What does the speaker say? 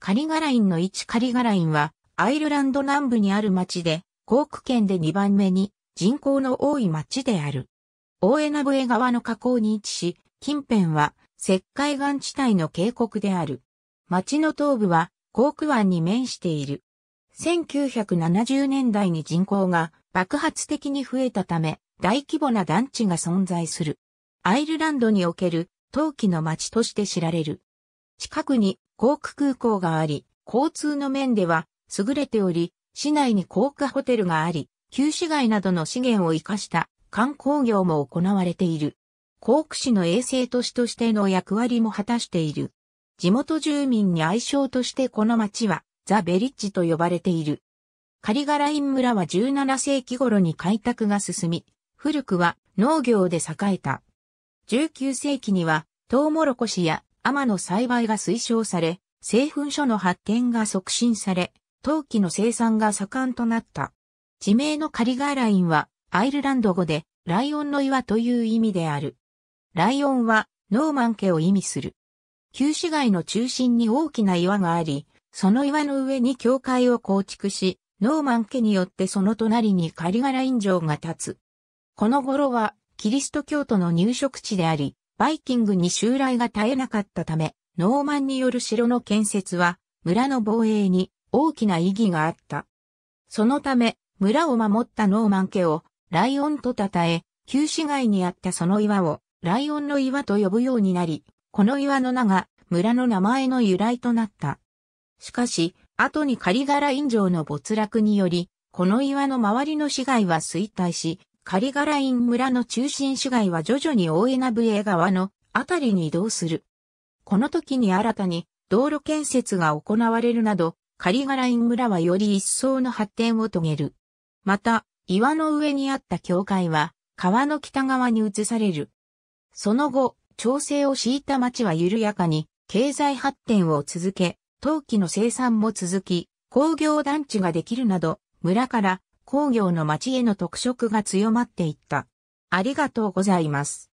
カリガラインの1カリガラインは、アイルランド南部にある町で、コーク県で2番目に人口の多い町である。大江名笛川の河口に位置し、近辺は石灰岩地帯の渓谷である。町の東部はコーク湾に面している。1970年代に人口が爆発的に増えたため、大規模な団地が存在する。アイルランドにおける陶器の町として知られる。近くに航空空港があり、交通の面では優れており、市内に航空ホテルがあり、旧市街などの資源を活かした観光業も行われている。航空市の衛生都市としての役割も果たしている。地元住民に愛称としてこの町はザ・ベリッジと呼ばれている。カリガライン村は17世紀頃に開拓が進み、古くは農業で栄えた。19世紀にはトウモロコシや甘の栽培が推奨され、製粉所の発展が促進され、陶器の生産が盛んとなった。地名のカリガーラインはアイルランド語でライオンの岩という意味である。ライオンはノーマン家を意味する。旧市街の中心に大きな岩があり、その岩の上に教会を構築し、ノーマン家によってその隣にカリガライン城が立つ。この頃はキリスト教徒の入植地であり、バイキングに襲来が絶えなかったため、ノーマンによる城の建設は村の防衛に大きな意義があった。そのため、村を守ったノーマン家をライオンと称え、旧市街にあったその岩をライオンの岩と呼ぶようになり、この岩の名が村の名前の由来となった。しかし、後にカリガライン城の没落により、この岩の周りの市街は衰退し、カリガライン村の中心市街は徐々に大江名笛川のあたりに移動する。この時に新たに道路建設が行われるなど、カリガライン村はより一層の発展を遂げる。また、岩の上にあった教会は川の北側に移される。その後、調整を敷いた町は緩やかに経済発展を続け、陶器の生産も続き、工業団地ができるなど、村から工業の町への特色が強まっていった。ありがとうございます。